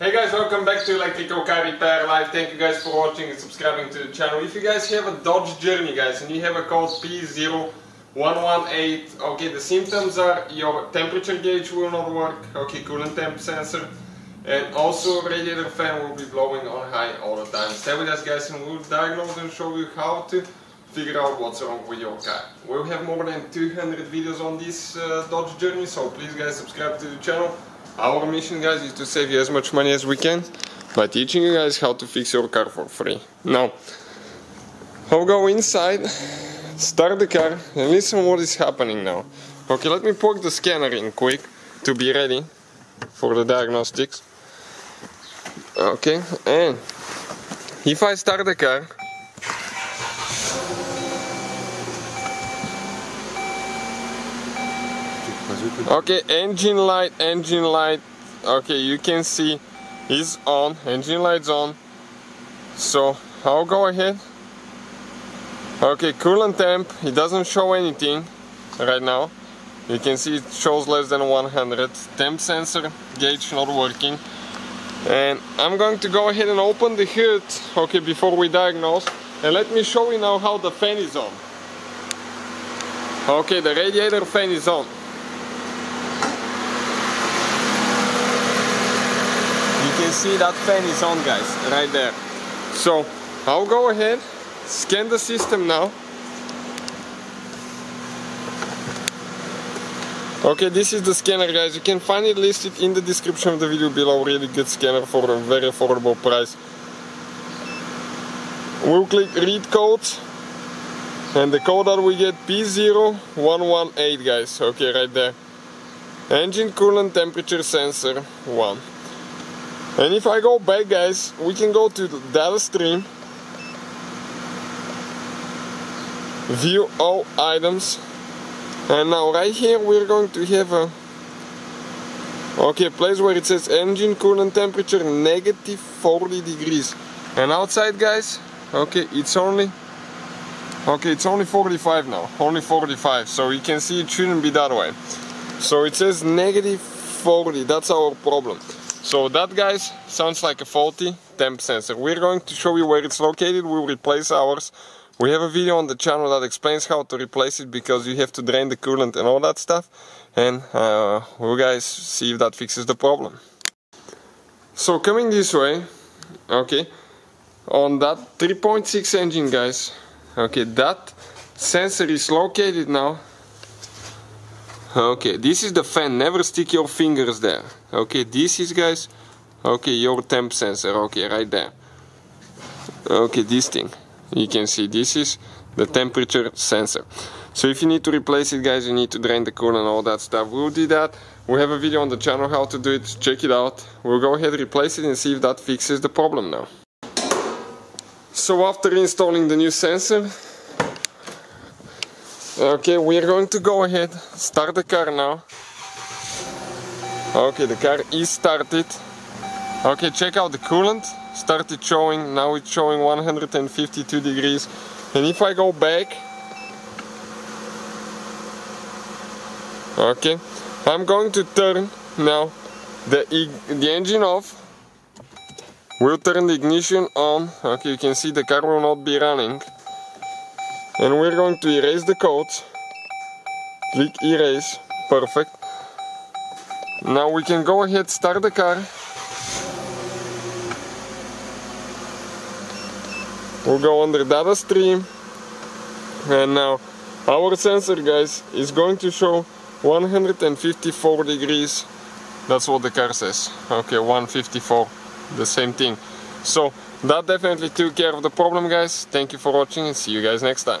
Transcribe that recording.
Hey guys, welcome back to Electrical Car Repair Live. Thank you guys for watching and subscribing to the channel. If you guys have a Dodge Journey guys and you have a code P0118, okay, the symptoms are your temperature gauge will not work, okay, coolant temp sensor, and also radiator fan will be blowing on high all the time. Stay with us guys and we'll diagnose and show you how to figure out what's wrong with your car. We'll have more than 200 videos on this uh, Dodge Journey, so please guys subscribe to the channel. Our mission guys is to save you as much money as we can by teaching you guys how to fix your car for free. Now, I'll go inside, start the car and listen what is happening now. Okay, let me plug the scanner in quick to be ready for the diagnostics. Okay, and if I start the car, Okay, engine light, engine light. Okay, you can see is on, engine light's on. So I'll go ahead. Okay, coolant temp, it doesn't show anything right now. You can see it shows less than 100. Temp sensor gauge not working. And I'm going to go ahead and open the hood, okay, before we diagnose. And let me show you now how the fan is on. Okay, the radiator fan is on. Can see that fan is on guys right there. So I'll go ahead scan the system now. Okay this is the scanner guys. You can find it listed in the description of the video below. Really good scanner for a very affordable price. We'll click read code. And the code that we get P0118 guys. Okay right there. Engine coolant temperature sensor 1 and if I go back guys, we can go to the data stream, view all items, and now right here we're going to have a okay place where it says engine coolant temperature negative 40 degrees. And outside guys, okay, it's only okay, it's only 45 now, only 45. So you can see it shouldn't be that way. So it says negative 40, that's our problem. So that guys sounds like a faulty temp sensor. We're going to show you where it's located, we'll replace ours. We have a video on the channel that explains how to replace it because you have to drain the coolant and all that stuff. And uh, we'll guys see if that fixes the problem. So coming this way, okay, on that 3.6 engine guys, okay, that sensor is located now Okay, this is the fan, never stick your fingers there. Okay, this is guys, okay, your temp sensor, okay, right there. Okay, this thing, you can see this is the temperature sensor. So if you need to replace it guys, you need to drain the coolant and all that stuff. We'll do that. We have a video on the channel how to do it, check it out. We'll go ahead replace it and see if that fixes the problem now. So after installing the new sensor, Okay, we are going to go ahead, start the car now. Okay, the car is started. Okay, check out the coolant. Started showing, now it's showing 152 degrees. And if I go back, okay, I'm going to turn now the, the engine off. We'll turn the ignition on. Okay, you can see the car will not be running and we're going to erase the codes. Click erase. Perfect. Now we can go ahead start the car. We'll go under data stream. And now our sensor guys is going to show 154 degrees. That's what the car says. Okay 154 the same thing. So that definitely took care of the problem guys. Thank you for watching and see you guys next time.